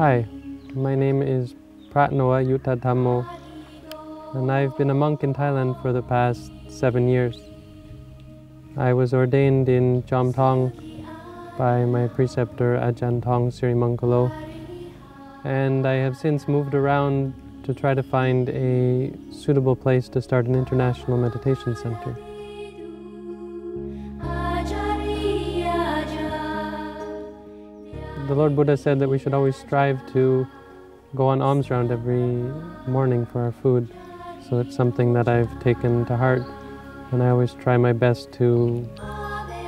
Hi, my name is Phra Noah Yuttadhammo, and I've been a monk in Thailand for the past seven years. I was ordained in Jom Tong by my preceptor Ajahn Tong Sirimangalo, and I have since moved around to try to find a suitable place to start an international meditation center. The Lord Buddha said that we should always strive to go on alms round every morning for our food. So it's something that I've taken to heart, and I always try my best to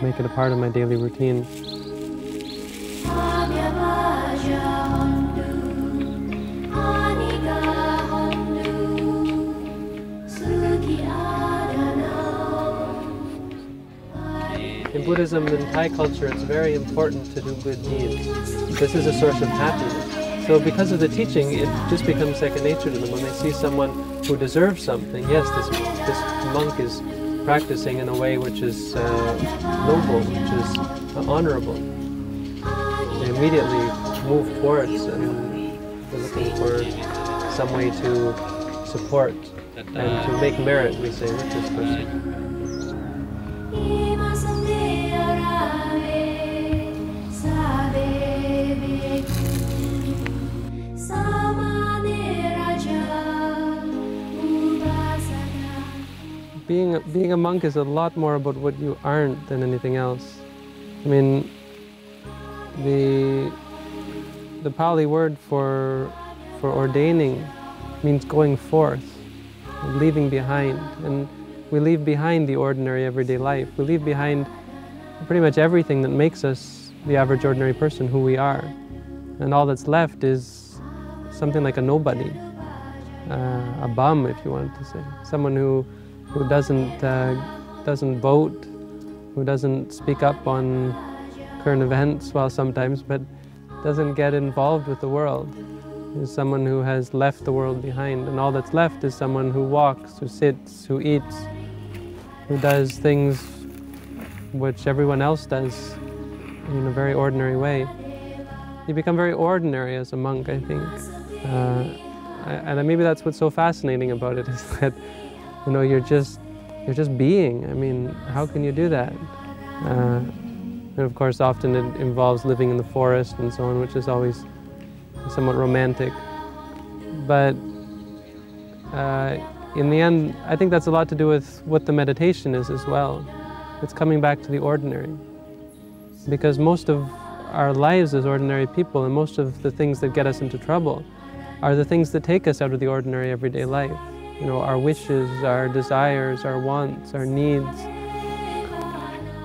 make it a part of my daily routine. In Buddhism and Thai culture, it's very important to do good deeds. This is a source of happiness. So because of the teaching, it just becomes second nature to them. When they see someone who deserves something, yes, this, this monk is practicing in a way which is uh, noble, which is uh, honorable. They immediately move towards and they're looking for some way to support and to make merit, we say, with this person. Being a, being a monk is a lot more about what you aren't than anything else. I mean, the the Pali word for for ordaining means going forth, leaving behind, and we leave behind the ordinary everyday life. We leave behind pretty much everything that makes us the average ordinary person who we are, and all that's left is something like a nobody, uh, a bum, if you want to say, someone who who doesn't, uh, doesn't vote, who doesn't speak up on current events, well, sometimes, but doesn't get involved with the world. Is someone who has left the world behind, and all that's left is someone who walks, who sits, who eats, who does things which everyone else does in a very ordinary way. You become very ordinary as a monk, I think. Uh, and maybe that's what's so fascinating about it, is that you know, you're just, you're just being. I mean, how can you do that? Uh, and of course, often it involves living in the forest and so on, which is always somewhat romantic. But uh, in the end, I think that's a lot to do with what the meditation is as well. It's coming back to the ordinary. Because most of our lives as ordinary people and most of the things that get us into trouble are the things that take us out of the ordinary everyday life you know, our wishes, our desires, our wants, our needs,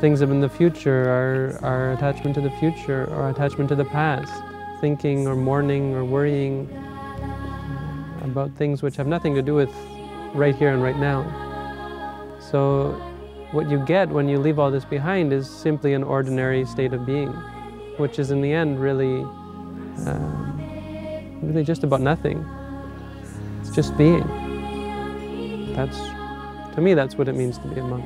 things of in the future, our, our attachment to the future, our attachment to the past, thinking or mourning or worrying about things which have nothing to do with right here and right now. So what you get when you leave all this behind is simply an ordinary state of being, which is in the end really, um, really just about nothing. It's just being. That's, to me, that's what it means to be a monk.